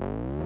you.